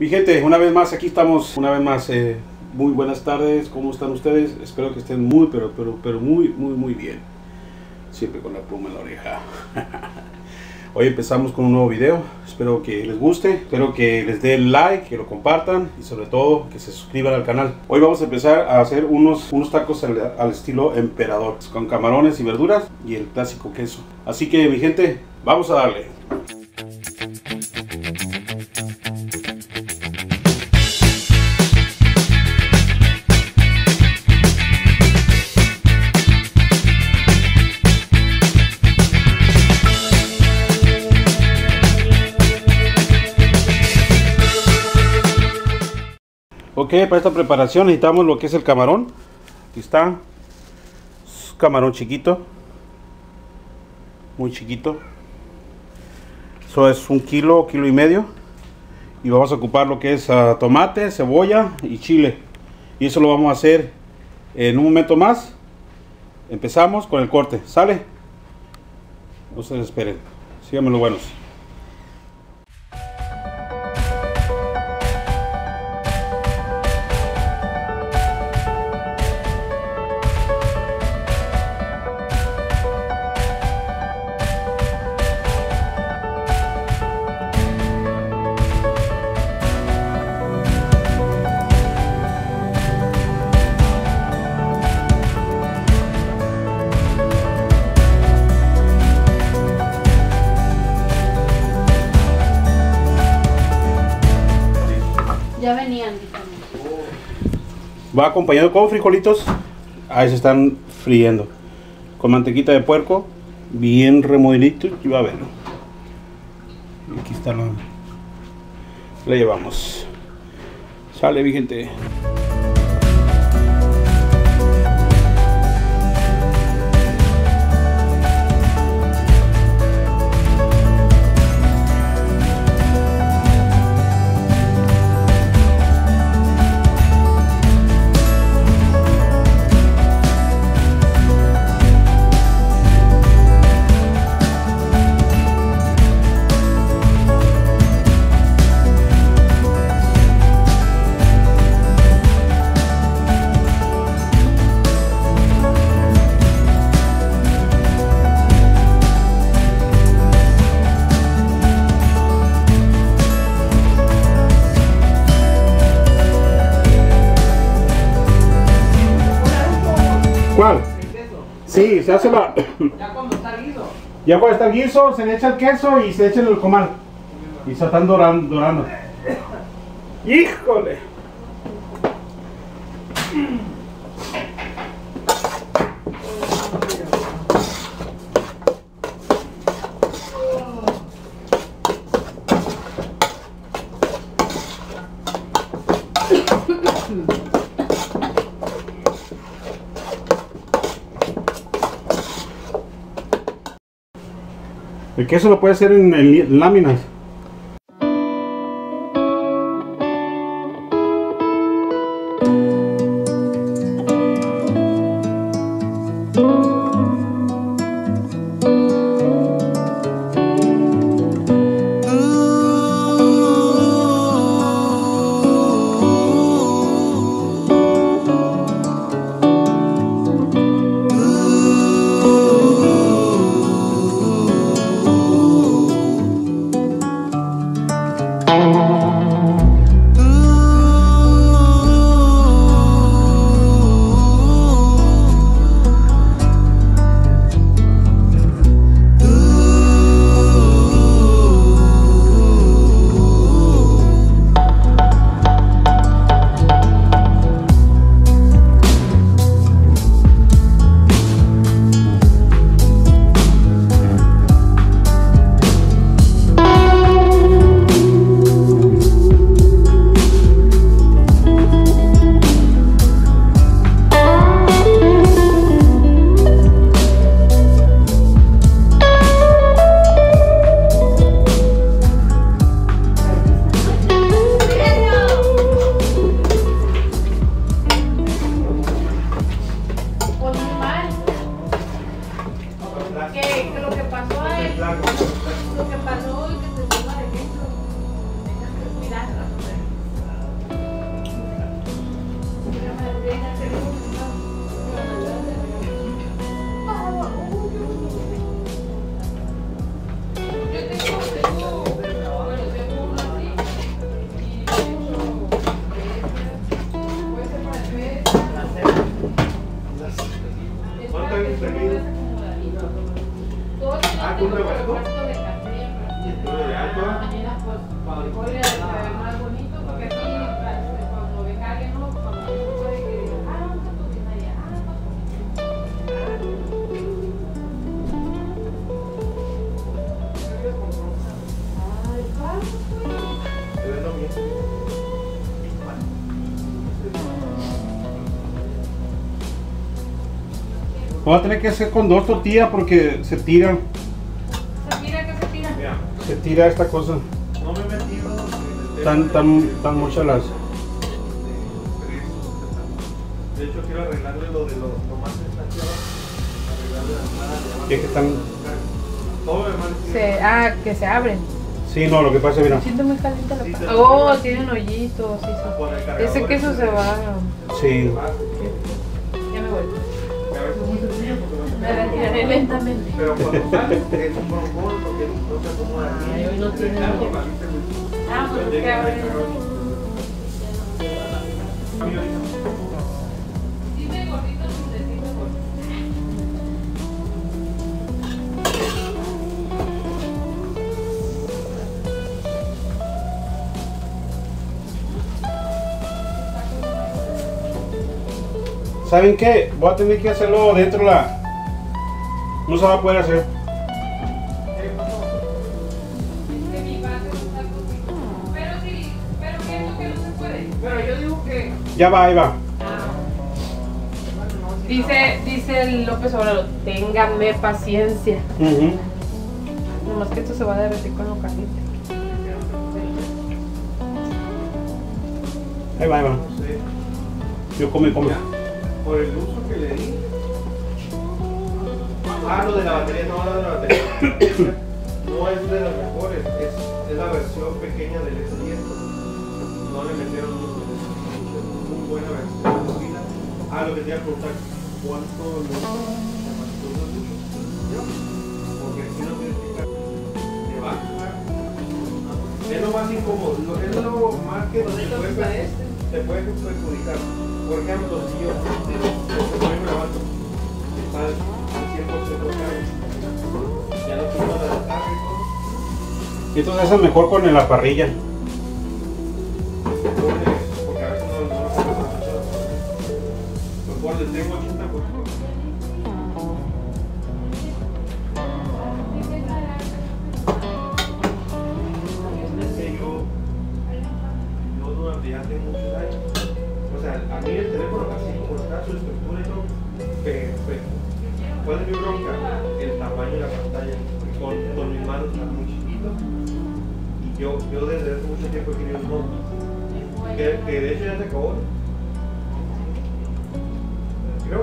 Mi gente, una vez más aquí estamos, una vez más, eh, muy buenas tardes, ¿cómo están ustedes? Espero que estén muy, pero, pero, pero muy, muy, muy bien. Siempre con la pluma en la oreja. Hoy empezamos con un nuevo video, espero que les guste, espero que les den like, que lo compartan y sobre todo que se suscriban al canal. Hoy vamos a empezar a hacer unos, unos tacos al, al estilo emperador, con camarones y verduras y el clásico queso. Así que mi gente, vamos a darle. Ok, para esta preparación necesitamos lo que es el camarón. Aquí está. Es camarón chiquito. Muy chiquito. Eso es un kilo, kilo y medio. Y vamos a ocupar lo que es uh, tomate, cebolla y chile. Y eso lo vamos a hacer en un momento más. Empezamos con el corte. ¿Sale? No se desesperen. Síganme los buenos. Ya venían. Va acompañado con frijolitos. Ahí se están friendo. Con mantequita de puerco. Bien remodelito. Y va a verlo. Aquí está lo. Le llevamos. Sale, mi gente. Sí, se hace la. Ya cuando está liso. Ya cuando está guiso, se le echa el queso y se echa el comal. Y se están dorando. dorando. ¡Híjole! El queso lo puede hacer en, en láminas. Voy a tener que hacer con dos tortillas porque se tira, ¿Se tira que se tira? Mira, se tira esta cosa. no me he metido el Tan, tan, tan muchas las. de precios, De hecho, quiero arreglarle lo de lo, lo más esencial. Arreglarle la entrada, Que- que están- Todo. Se, ah, que se abren. Sí, no, lo que pasa, mira. Siento muy caliente la Sí, Oh, tienen hoyitos. Sí, Ese queso se va. Sí. Se lentamente. Pero cuando sale es un broncón porque no se acomoda. Ay, hoy no tiene Claro, Ah, pues. Amigo, ¿Saben qué? Voy a tener que hacerlo dentro de la. No se va a poder hacer. Pero sí, pero pienso que no se puede. Pero yo digo que. Ya va, ahí va. Dice, dice el López Obrador, ténganme paciencia. Ujú. Nomás que esto se va a derretir con lo caliente. Ahí va, ahí va. Yo come, come. Por el uso que le di. Ah, lo de la batería, no, lo de la batería. No es de las mejores, es, es la versión pequeña del S10. No le metieron mucho, es muy buena versión de pila. Ah, lo que te iba a preguntar, ¿cuánto lo? Yo, porque si no tienes que estar de baja. Es lo más incómodo, es lo más que te puede, te puede perjudicar. Por ejemplo, si yo estoy grabando, está al 100% carga, ya no tengo la descarga y entonces es mejor con la parrilla.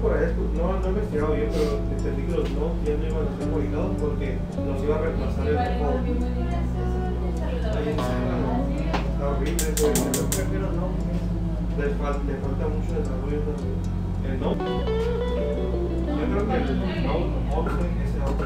Por escu- no, no he investigado bien, pero entendí que los Note ya no iban a ser publicados porque nos iba a reemplazar el. Ahí en no. Está horrible eso. Yo prefiero no. Le, fal- le falta mucho desarrollo. ¿no? El Note. Yo creo que el Note 11 ese auto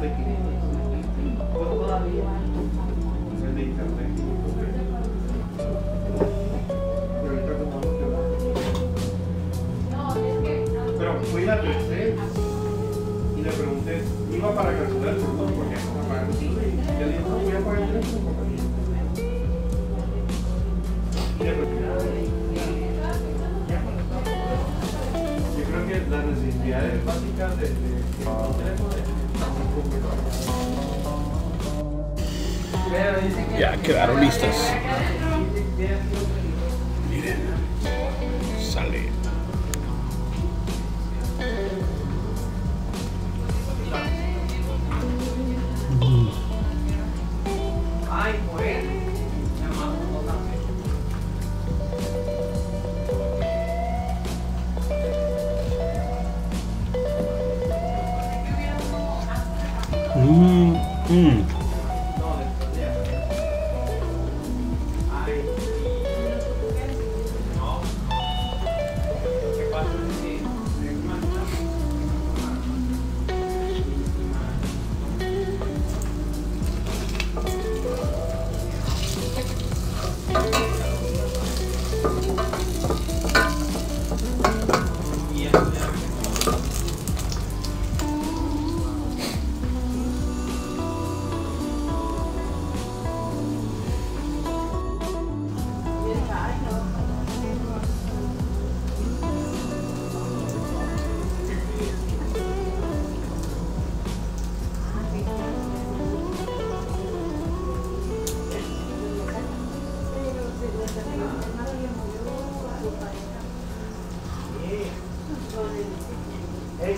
completely. Ya quedaron listas. Miren. Sale. Ay, pues. Mm,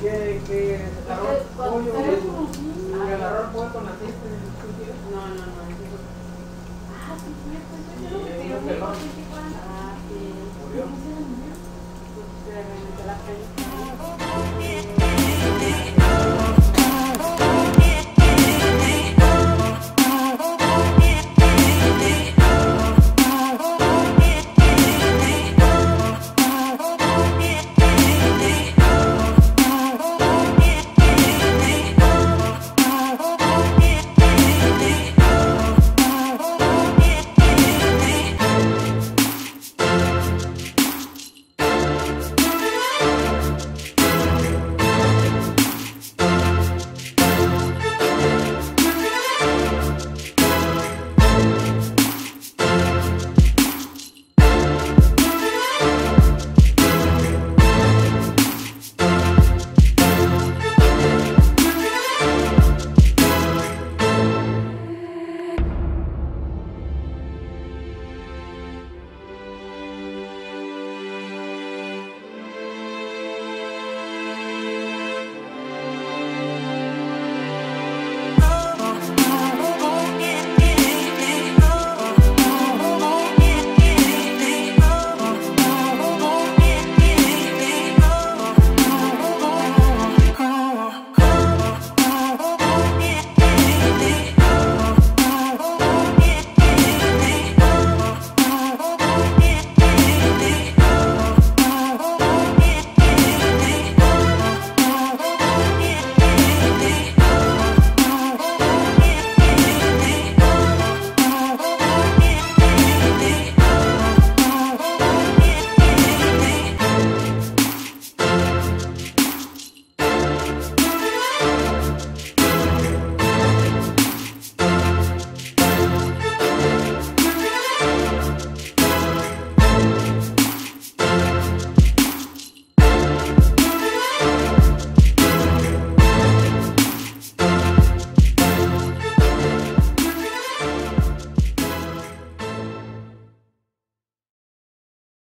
que, que agarró pollo, que agarró pollo con la cinta. No, no, no. Ah, sí, cierto, es lo que. Ah, sí. Murió. Pues la.